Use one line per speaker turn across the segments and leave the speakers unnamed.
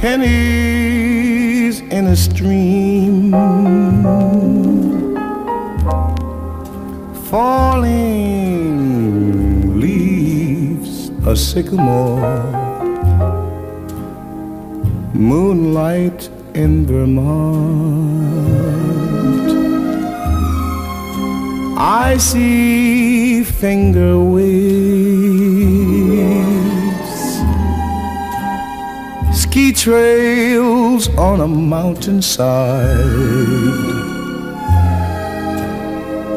pennies in a stream. Falling leaves a sycamore. Moonlight in Vermont. I see finger waves ski trails on a mountainside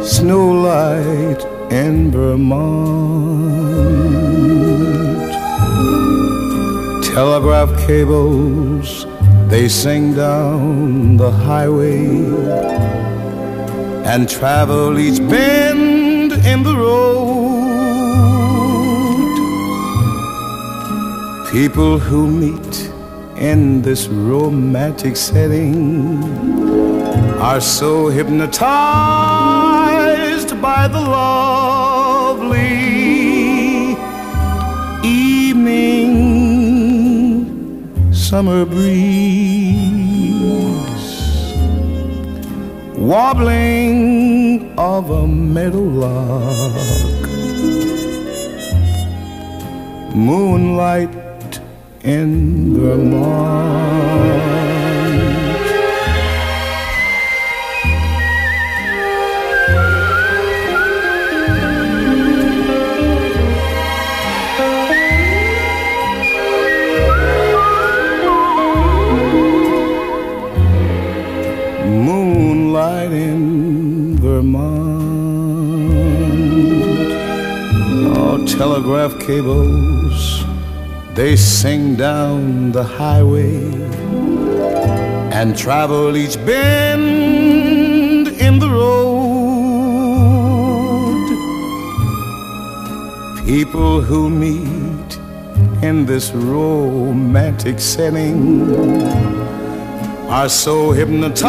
snowlight in Vermont. Telegraph cables, they sing down the highway and travel each bend in the road. People who meet in this romantic setting are so hypnotized by the lovely evening summer breeze wobbling of a meadowlark moonlight in Vermont moonlight in Vermont. Oh, telegraph cables, they sing down the highway and travel each bend in the road. People who meet in this romantic setting are so hypnotized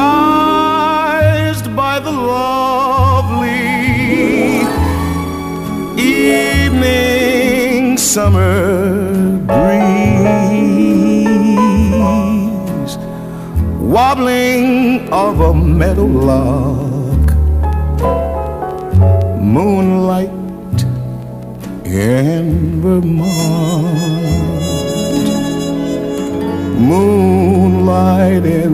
by the lovely evening summer meadowlark moonlight in Vermont. Moonlight in